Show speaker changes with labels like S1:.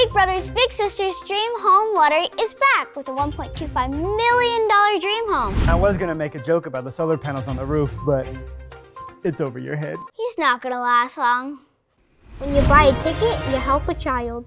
S1: Big Brothers Big Sisters Dream Home Lottery is back with a $1.25 million dream home.
S2: I was gonna make a joke about the solar panels on the roof, but it's over your head.
S1: He's not gonna last long. When you buy a ticket, you help a child.